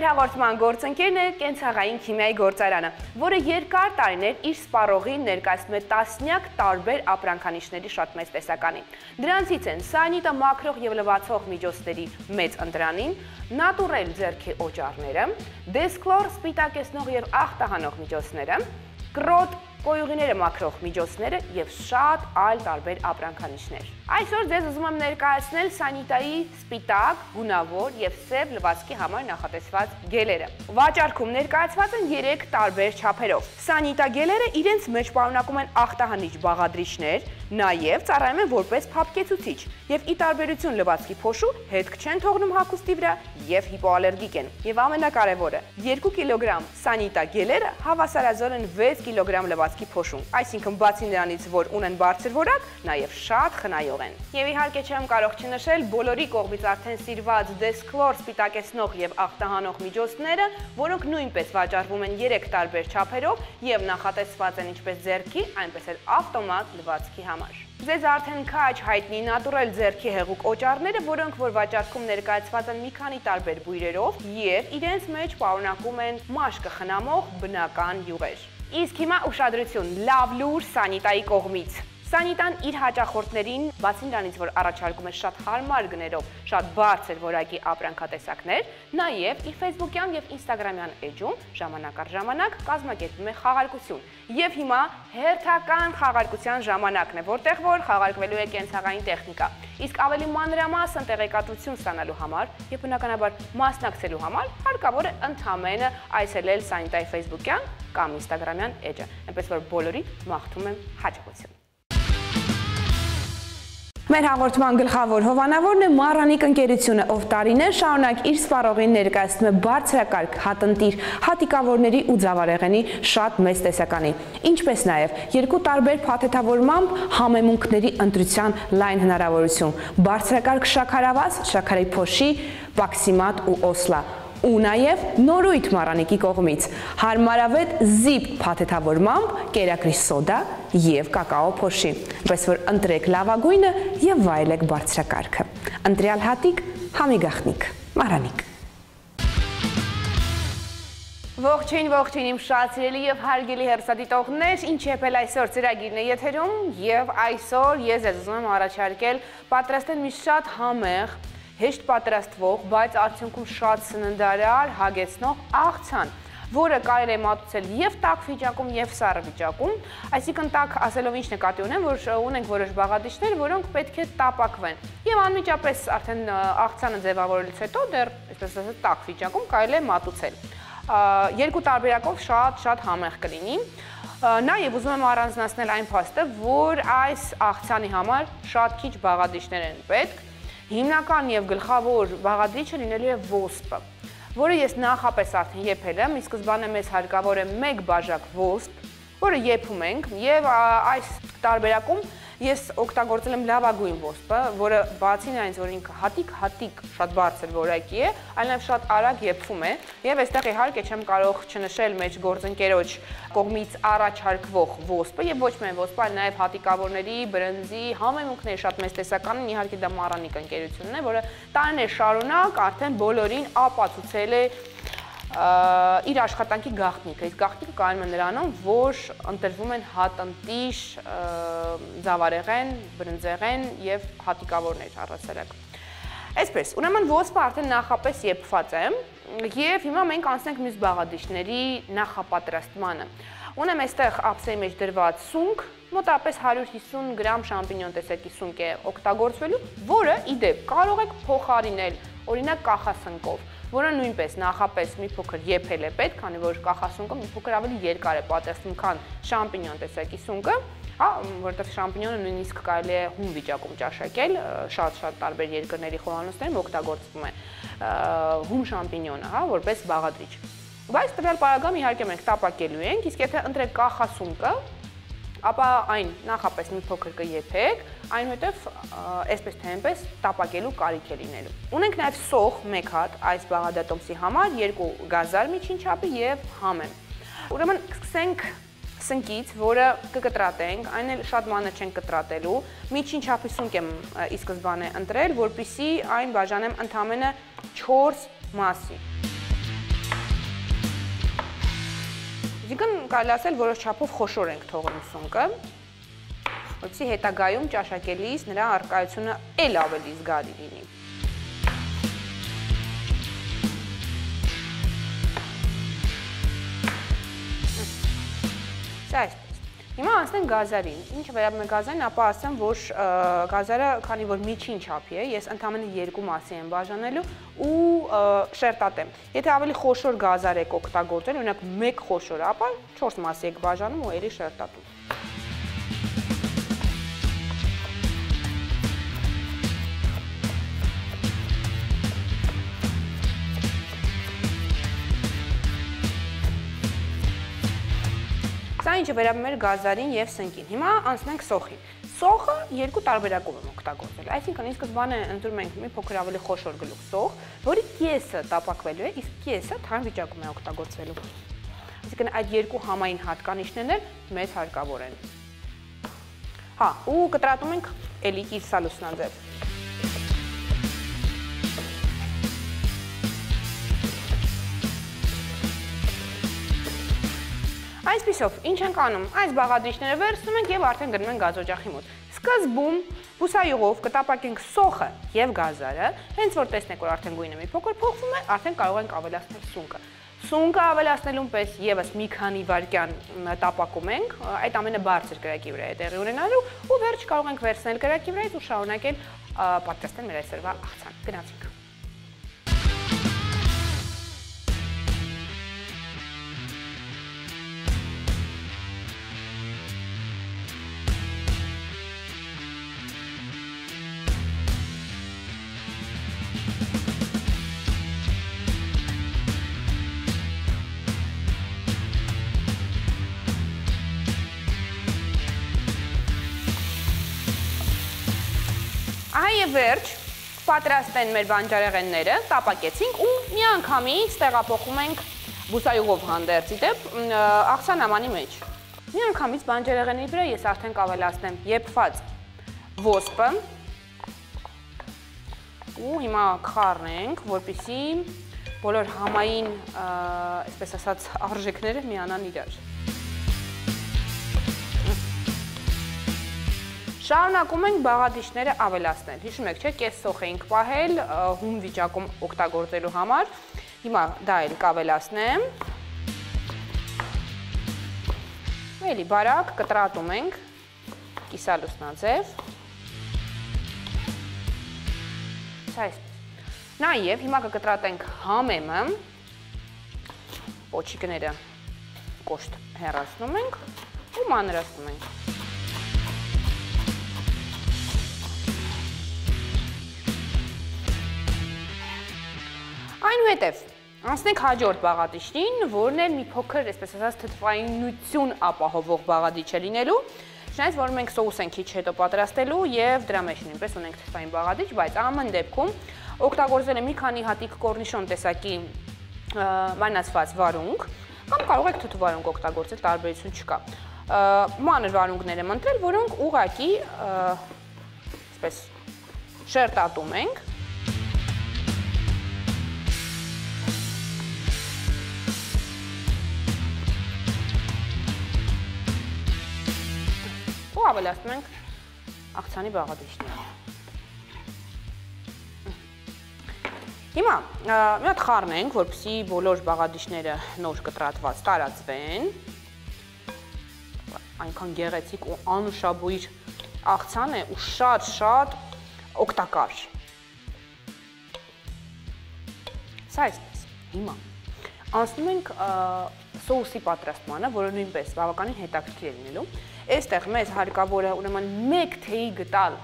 Մեր հաղորդման գործընկերն է կենցաղային քիմիայի գործարանը, որը երկար տարիներ իր սպառողին ներկայացնում է տասնյակ տարբեր ապրանքանիշների շատ մեծ տեսականի։ Դրանցից են սանիտը մաքրող եւ լվացող միջոցների մեծ ընտրանին, նատուրել ձեռքի օճառները, դեսկլոր սպիտակեցնող եւ ախտահանող միջոցները, կրոտ կոյուղիները մաքրող միջոցները եւ շատ այլ տարբեր ապրանքանիշներ։ Այսօր ձեզ ուզում եմ ներկայացնել սանիտայի սպիտակ, գունավոր եւ սև լվացքի համար նախատեսված գելերը։ Վաճառքում ներկայացված են 3 տարբեր չափերով։ Սանիտա գելերը իրենց մեջ պարունակում են ախտահանիչ բաղադրիչներ, նաև ծառայում են որպես փափկեցուցիչ եւ ի տարբերություն լվացքի փոշու հետք չեն թողնում հագուստի վրա եւ հիպոալերգիկ են։ Եվ ամենակարևորը, 2 կիլոգրամ սանիտա գելերը հավասարազոր են 6 կիլոգրամ լվացքի լվացքի փոշուն, այսինքն բացի նրանից, որ ունեն բարձր որակ, նաև շատ խնայող են։ Եվ իհարկե չեմ կարող չնշել բոլորի կողմից արդեն սիրված դեսկլոր սպիտակեցնող եւ ախտահանող միջոցները, որոնք նույնպես վաճառվում են 3 տարբեր չափերով եւ նախատեսված են ինչպես ձեռքի, այնպես էլ ավտոմատ լվացքի համար։ Ձեզ արդեն քաչ հայտնի նատուրել ձեռքի հեղուկ օճառները, որոնք որ վաճառքում ներկայացված են մի քանի տարբեր բույրերով եւ իրենց մեջ պարունակում են մաշկը խնամող բնական յուղեր։ Իսկ հիմա ուշադրություն, լավ լուր սանիտայի կողմից։ Սանիտան իր հաճախորդներին, բացի նրանից, որ առաջարկում է շատ հարմար գներով, շատ բարձր որակի ապրանքատեսակներ, նաև իր Facebook-յան եւ Instagram-յան էջում ժամանակ առ ժամանակ կազմակերպում է խաղարկություն։ Եվ հիմա հերթական խաղարկության ժամանակն է, որտեղ որ խաղարկվելու է կենցաղային տեխնիկա։ Իսկ ավելի մանրամասն տեղեկատվություն ստանալու համար եւ բնականաբար մասնակցելու համար հարկավոր է ընդամենը այցելել Սանիտայի Facebook-յան կամ Instagram-յան էջը։ Այնպես որ բոլորի մաղթում եմ հաջողություն։ Մեր հաղորդման գլխավոր հովանավորն է Մարանիկ ընկերությունը, ով տարիներ շարունակ իր սպառողին ներկայացնում է բարձրակարգ հատնտիր հատիկավորների ու ձավարեղենի շատ մեծ տեսականի։ Ինչպես նաև երկու տարբեր փաթեթավորմամբ համեմունքների ընտրության լայն հնարավորություն։ Բարձրակարգ շաքարավազ, շաքարի փոշի, բաքսիմատ ու օսլա ու նաև նորույթ Մարանիկի կողմից հարմարավետ զիպ փաթեթավորմամբ կերակրի սոդա եւ կակաո փոշի, պես որ ընտրեք լավագույնը եւ վայելեք բարձրակարգը։ Ընտրյալ հատիկ համի գախնիկ։ Մարանիկ Ողջույն, ողջույն իմ շատ սիրելի եւ հարգելի հերսադիտողներ, ինչ եփել այսօր ծրագիրն է եթերում եւ այսօր ես ես ուզում եմ առաջարկել պատրաստել մի շատ համեղ հեշտ պատրաստվող, բայց արդյունքում շատ սննդարար, հագեցնող աղցան, որը կարելի է մատուցել եւ տաք վիճակում եւ սառը վիճակում, այսինքն տաք ասելով ինչ նկատի ունեմ, որ ունենք որոշ բաղադրիչներ, որոնք պետք է տապակվեն։ Եվ անմիջապես արդեն աղցանը ձևավորելուց հետո դեռ, այսպես ասած, տաք վիճակում կարելի է մատուցել։ Երկու տարբերակով շատ-շատ համեղ կլինի։ Նաև ուզում եմ առանձնացնել այն փաստը, որ այս աղցանի համար շատ քիչ բաղադրիչներ են պետք, Հիմնական եւ գլխավոր բաղադրիչը լինելու է ոսպը, որը ես նախապես արդեն եփել եմ, ի սկզբանե մեզ հարկավոր է 1 բաժակ ոսպ, որը եփում ենք եւ այս տարբերակում Ես օգտագործել եմ լավագույն ոսպը, որը բացի նրանից, որ ինքը հատիկ-հատիկ շատ բարձր որակի է, այլ նաև շատ արագ եփվում է, եւ այստեղ իհարկե չեմ կարող չնշել մեջ գործընկերոջ կողմից առաջարկվող ոսպը եւ ոչ միայն ոսպը, այլ նաև հատիկավորների, բրնձի, համեմունքների շատ մեծ տեսականին իհարկե դա Մարանիկ ընկերությունն է, որը տարիներ շարունակ արդեն բոլորին ապացուցել է իր աշխատանքի գաղտնիքը։ Իսկ գաղտնիքը կայանում է նրանում, որ ընտրվում են հատնտիշ զավարեղեն, բրնձեղեն եւ հատիկավորներ առասարակ։ Այսպես, ուրեմն ոսպը արդեն նախապես եփված է եւ հիմա մենք անցնենք մյուս բաղադրիչների նախապատրաստմանը։ Ունեմ այստեղ ափսեի մեջ դրված սունկ, մոտապես 150 գրամ շամպինյոն տեսակի սունկ է օգտագործվելու, որը իդեպ կարող եք փոխարինել օրինակ կախասնկով որը նույնպես նախապես մի փոքր եփել է պետք, քանի որ կախասունկը մի փոքր ավելի երկար է պատրաստվում, քան շամպինյոն տեսակի սունկը, հա, որովհետև շամպինյոնը նույնիսկ կարելի է հում վիճակում ճաշակել, շատ-շատ տարբեր երկրների խոհանոցներում օգտագործվում է հում շամպինյոնը, հա, որպես բաղադրիչ։ Բայց տվյալ պարագայում իհարկե մենք տապակելու ենք, իսկ եթե ընտրեք կախասունկը, ապա այն նախապես մի փոքր կեփեք, այնուհետև այսպես թե այնպես տապակելու կարիք է լինելու։ Ունենք նաև սոխ մեկ հատ այս բաղադատոմսի համար, երկու գազար միջին չափի եւ համեմ։ Ուրեմն սկսենք սնկից, որը կկտրատենք, այն էլ շատ մանր չեն կտրատելու։ Միջին չափի սունկ եմ ի սկզբանե ընտրել, որpիսի այն բաժանեմ ընդամենը 4 մասի։ Այսինքն կարելի ասել որոշ չափով խոշոր ենք թողնում սունկը, որովհետեւ հետագայում ճաշակելիս նրա արկայությունը ել ավելի զգալի լինի։ Սա այսպես Հիմա անցնենք գազարին։ Ինչը վերաբերում է գազարին, ապա ասեմ, որ գազարը, քանի որ միջին չափի է, ես ընդամենը երկու մասի եմ բաժանելու ու շերտատեմ։ Եթե ավելի խոշոր գազար եք օգտագործել, օրինակ 1 խոշոր, ապա 4 մասի եք բաժանում ու ելի շերտատում։ ինչը վերաբերում էր գազարին եւ սնկին։ Հիմա անցնենք սոխին։ Սոխը երկու տարբերակով եմ օգտագործել։ Այսինքն ի սկզբանե ընտրում ենք մի փոքր ավելի խոշոր գլուխ սոխ, որի կեսը տապակվելու է, իսկ կեսը թարմ վիճակում է օգտագործվելու։ Այսինքն այդ երկու համային հատկանիշներն էլ մեզ հարկավոր են։ Հա, ու կտրատում ենք էլի կիսալուսնաձև։ Այսպիսով, ինչ ենք անում։ Այս բաղադրիչները վերցնում ենք եւ արդեն գնում ենք գազօջախի մոտ։ Սկզբում բուսայուղով կտապակենք սոխը եւ գազարը, հենց որ տեսնեք, որ արդեն գույնը մի փոքր փոխվում է, արդեն կարող ենք ավելացնել սունկը։ Սունկը ավելացնելուն պես եւս մի քանի վայրկյան տապակում ենք, այդ ամենը բարձր կրակի վրա է տեղի ունենալու ու վերջ կարող ենք վերցնել կրակի վրայից ու շարունակել պատրաստել մեր այսօրվա աղցան։ Գնացինք։ եւ վերջ, պատրաստ են մեր բանջարեղենները, տապակեցինք ու միանգամից տեղափոխում ենք բուսայուղով հանդերձի դեպ աղցանամանի մեջ։ Միանգամից բանջարեղենի վրա ես արդեն կավելացնեմ. Եփված ոսպը ու հիմա քառնենք, որպիսի բոլոր համային, այսպես ասած, արժեքները միանան իրար։ Շարունակում ենք բաղադիշները ավելացնել։ Հիշում եք, չէ, կես սոխ էինք պահել հում վիճակում օգտագործելու համար։ Հիմա դա էլ կավելացնեմ։ Էլի բարակ կտրատում ենք կիսալուսնաձև։ Սա այսպես։ Նաև հիմա կկտրատենք համեմը։ Պոչիկները կոշտ հեռացնում ենք ու մանրացնում ենք։ Այնուհետև անցնենք հաջորդ բաղադրիչին, որն էլ մի փոքր, այսպես ասած, թթվայնություն ապահովող բաղադրիչ է լինելու։ Շնայց, որ մենք սոուս ենք քիչ հետո պատրաստելու եւ դրա մեջ նույնպես ունենք թթվային բաղադրիչ, բայց ամեն դեպքում օգտագործել եմ մի քանի հատիկ կորնիշոն տեսակի մանացված վարունգ, կամ կարող եք թթու վարունգ օգտագործել, տարբերություն չկա։ Մանր վարունգներ եմ ընտրել, որոնք ուղակի այսպես շերտատում ենք ավելացնում ենք աղցանի բաղադրիչները։ Հիմա մի հատ խառնենք, որպեսզի բոլոր բաղադրիչները նոր կտրատված տարածվեն։ Այնքան գեղեցիկ ու անուշաբույր աղցան է ու շատ-շատ օգտակար։ Սա այսպես։ Հիմա անցնում ենք սոուսի պատրաստմանը, որը նույնպես բավականին հետաքրքիր է լինելու։ Այստեղ մեզ հարկավոր է ուրեմն 1 թեյի գտալ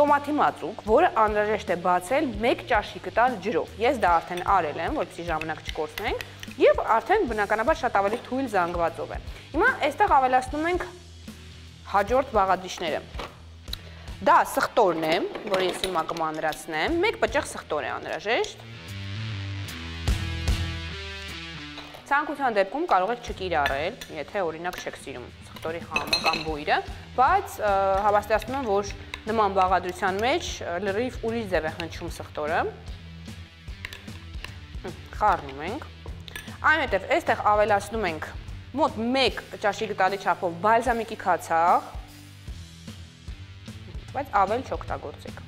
տոմատի մածուկ, որը անհրաժեշտ է բացել 1 ճաշի գտալ ջրով։ Ես դա արդեն արել եմ, որպեսզի ժամանակ չկորցնենք, եւ արդեն բնականաբար շատ ավելի թույլ զանգվածով է։ Հիմա այստեղ ավելացնում ենք հաջորդ բաղադրիչները։ Դա սխտորն է, որը ես հիմա կմանրացնեմ։ Մեկ պճեղ սխտոր է անհրաժեշտ։ Ցանկության դեպքում կարող եք չկիրառել, եթե օրինակ չեք սիրում սխտորի խամը կամ բույրը, բայց հավաստիացնում եմ, որ նման բաղադրության մեջ լրիվ ուրիշ ձև է հնչում սխտորը։ Խառնում ենք։ Այնուհետև այստեղ ավելացնում ենք մոտ 1 ճաշի գտալի չափով բալզամիկի քացախ, բայց ավել չօգտագործեք։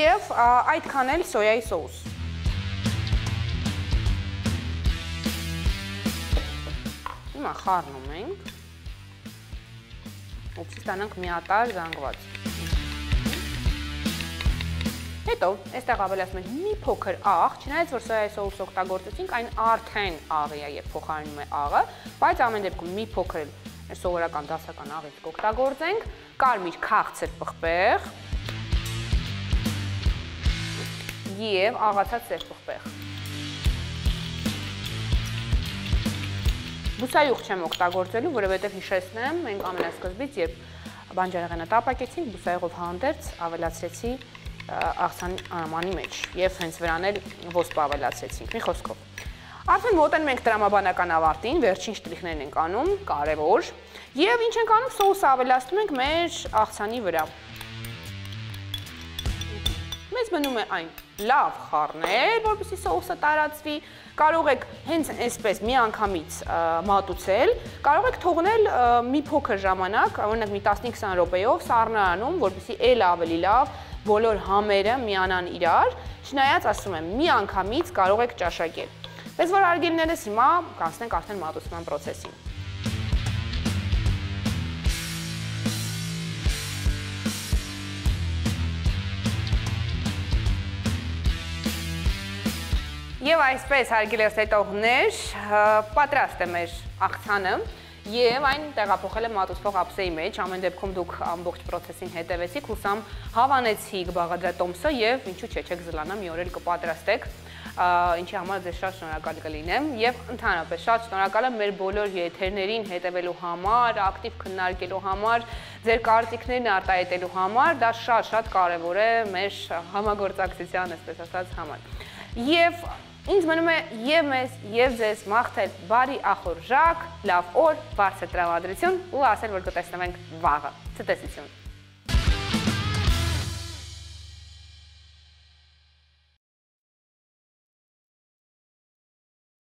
Եվ այդքան էլ սոյայի սոուս։ Հիմա խառնում ենք։ Ուպսի ստանանք միատար զանգված։ Հետո, այստեղ ավելացնում ենք մի փոքր աղ, չնայած որ սոյայի սոուս օգտագործեցինք, այն արդեն աղի է եւ փոխարինում է աղը, բայց ամեն դեպքում մի փոքր սովորական դասական աղից կօգտագործենք, կարմիր քաղցր պղպեղ եւ աղացած սև պղպեղ։ Բուսայուղ չեմ օգտագործելու, որովհետև հիշեցնեմ, մենք ամենասկզբից, երբ բանջարեղենը տապակեցինք, բուսայուղով հանդերձ ավելացրեցի աղցանի արամանի մեջ եւ հենց վրան էլ ոսպ ավելացրեցինք։ Մի խոսքով։ Արդեն մոտեն մենք տրամաբանական ավարտին, վերջին շտրիխներն ենք անում, կարևոր, եւ ինչ ենք անում, սոուսը ավելացնում ենք մեր աղցանի վրա։ Մեզ մնում է այն լավ խառնել, որպեսզի սոուսը տարածվի, կարող եք հենց այսպես մի անգամից մատուցել, կարող եք թողնել մի փոքր ժամանակ, օրինակ մի 15-20 րոպեով սառնարանում, որպեսզի ել ավելի լավ բոլոր համերը միանան իրար, չնայած ասում եմ, մի անգամից կարող եք ճաշակել։ Պես որ արգելներս հիմա կանցնենք արդեն մատուցման process-ին։ Եվ այսպես հարգելի ստետողներ, պատրաստ է մեր աղցանը եւ այն տեղափոխել եմ մատուցվող ափսեի մեջ, ամեն դեպքում դուք ամբողջ process-ին հետևեցիք, հուսամ հավանեցիք բաղադրատոմսը եւ ինչու՞ չէ, չեք զլանա, մի օր էլ կպատրաստեք ինչի համար ձեզ շատ շնորհակալ կլինեմ եւ ընդհանրապես շատ շնորհակալ եմ մեր բոլոր եթերներին հետևելու համար, ակտիվ քննարկելու համար, ձեր կարծիքներն արտահայտելու համար, դա շատ-շատ կարեւոր է մեր համագործակցության, այսպես ասած, համար։ Եվ Ինձ մնում է եւ մեզ, եւ ձեզ մաղթել բարի ախորժակ, լավ օր, բարձր տրամադրություն ու ասել, որ կտեսնվենք վաղը։ Ցտեսություն։